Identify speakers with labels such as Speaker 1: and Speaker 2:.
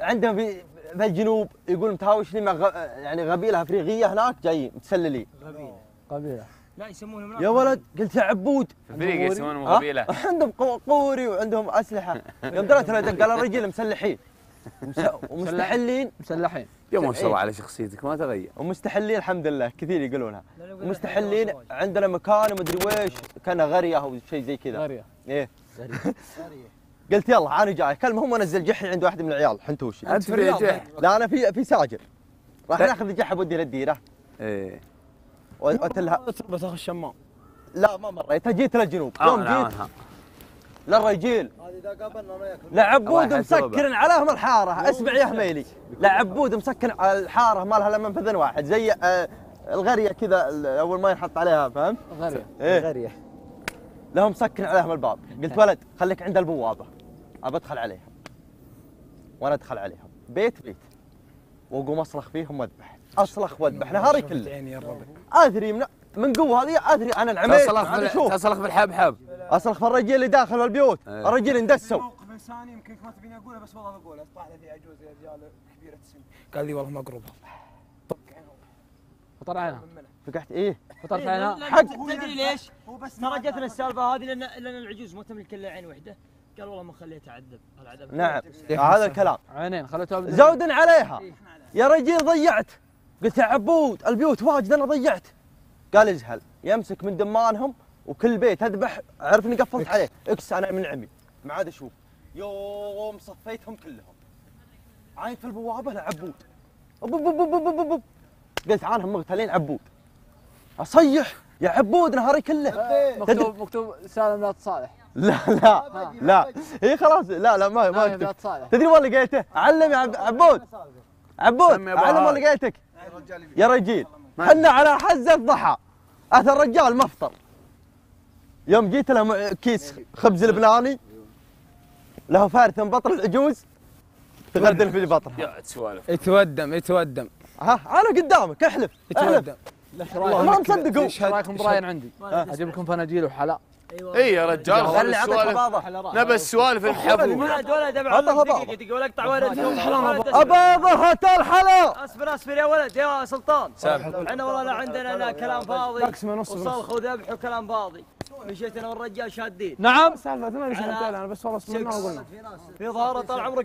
Speaker 1: عندهم في في الجنوب يقول متهاوش لي مع غ... يعني قبيله أفريقية هناك جايين متسللين
Speaker 2: قبيله
Speaker 3: لا يسمونهم
Speaker 1: يا ولد قلت يا عبود.
Speaker 4: أفريقيا يسمونهم؟ قبيله
Speaker 1: عندهم قو- قوري وعندهم أسلحة. يوم درت له دق قال الرجال مسلحين. ومس- ومستحلين.
Speaker 2: مسلحين.
Speaker 4: يا ما شاء. الله على شخصيتك ما تغير.
Speaker 1: ومستحلين الحمد لله كثير يقولونها.
Speaker 3: لك
Speaker 1: عندنا مكان ومدري ويش كان غرية أو شيء زي كذا.
Speaker 2: غرية.
Speaker 1: إيه. قلت يلا أنا جاي. كلمهم وانزل جحي عند واحد من العيال حنتوشي.
Speaker 4: أنت في جح
Speaker 1: لا أنا في في ساجر. راح. ناخذ الجحا بودي للديرة.
Speaker 4: إيه.
Speaker 1: وقلت لها
Speaker 2: بس اخذ الشمام.
Speaker 1: لا ما مريت جيت للجنوب.
Speaker 4: آه،
Speaker 1: يوم جيت. للرجيل.
Speaker 5: هذه إذا قابلنا أنا ياكل
Speaker 1: لعبود مسكر. عليهم الحارة. اسمع يا هميلي لعبود مسكر على الحارة ما لها الا منفذ واحد. زي آه، الغرية كذا أول ما ينحط عليها فهمت؟
Speaker 2: غرية.
Speaker 1: إيه.
Speaker 5: غريه
Speaker 1: لهم مسكر عليهم الباب. قلت ولد خليك عند البوابة. أبى أدخل عليهم وأنا أدخل عليهم بيت بيت. وأقوم أصرخ فيهم وأذبح. أصرخ وأذبح نهاري كله.
Speaker 3: عيني يا الربع
Speaker 1: أدري من من قوة هذه أدري أنا العميد
Speaker 4: تصلخ بال- تصلخ بالحبحب
Speaker 1: أصرخ في الرجال اللي داخل البيوت.
Speaker 4: إيه.
Speaker 1: الرجال اندسوا.
Speaker 5: موقف إنساني يمكن ما تبيني أقوله بس والله بقوله طلع لي عجوز يا رجال كبيرة السن.
Speaker 3: قال لي والله مقربه
Speaker 2: فطر عينها
Speaker 1: فقعت إيه؟
Speaker 2: فطرت عينها
Speaker 1: حق.
Speaker 3: تدري ليش؟
Speaker 5: هو بس
Speaker 3: ترى جتنا السالفة هذه لأن لأن العجوز ما تملك الا عين واحدة قال والله ما خليه تعذب العذاب
Speaker 1: نعم. هذا الكلام.
Speaker 2: عينين بالدنيا.
Speaker 1: زود عليها. يا رجل ضيعت. قلت يا عبود البيوت واجد أنا ضيعت. قال ازهل يمسك من دمانهم وكل بيت أذبح. عرف إني قفلت عليه. إكس أنا من عمي. ما عاد أشوف. يوم صفيتهم كلهم. عاين في البوابة لعبود. قلت عنهم مغتالين عبود. أصيح يا عبود نهاري كله.
Speaker 2: مكتوب مكتوب سالم لا تصالح.
Speaker 1: لا لا لا. هي خلاص. لا لا ما ما
Speaker 2: لا لا
Speaker 1: اكتب
Speaker 2: تصالح.
Speaker 1: تدري وين لقيته؟ علم يا عب- عبود. عبود علم وين. لقيتك يا رجيل. حنا على حزة ضحى أثر الرجال مفطر. يوم جيت له مع- كيس خبز لبناني. له فارث من بطن العجوز. تغدل في بطنها
Speaker 4: يا سوالف
Speaker 6: يتودم يتودم.
Speaker 1: ها أنا قدامك احلف. احلف.
Speaker 6: يتودم
Speaker 1: ما مصدقوا
Speaker 2: إيش رأيكم براين عندي؟ أجيب لكم فناجيل وحلا.
Speaker 3: أيوه
Speaker 4: اي يا رجال خلي السوالف نبى السوالف
Speaker 1: عطها
Speaker 3: عنك
Speaker 1: بابا.
Speaker 3: دقيقه دقيقه ولا اقطع ولد
Speaker 1: اباضه الحلا
Speaker 3: أصبر أصبر يا ولد يا سلطان. إحنا والله لا عندنا لا كلام فاضي. وصلخ وذبح وكلام فاضي. مشيت أنا والرجال شادين.
Speaker 2: نعم.
Speaker 3: سالفة
Speaker 6: شهرتين أنا بس والله صبرنا وقلنا
Speaker 3: في ظهره طال عمرك